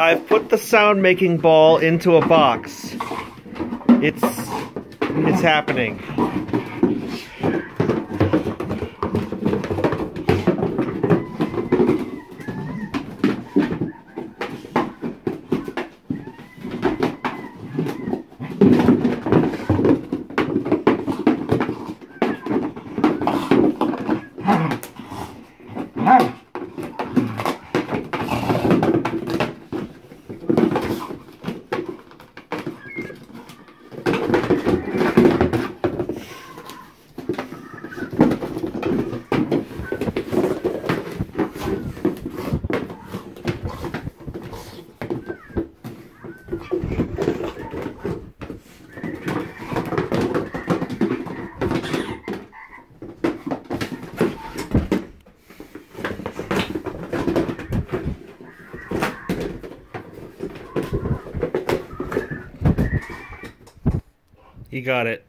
I've put the sound making ball into a box. It's it's happening. You got it.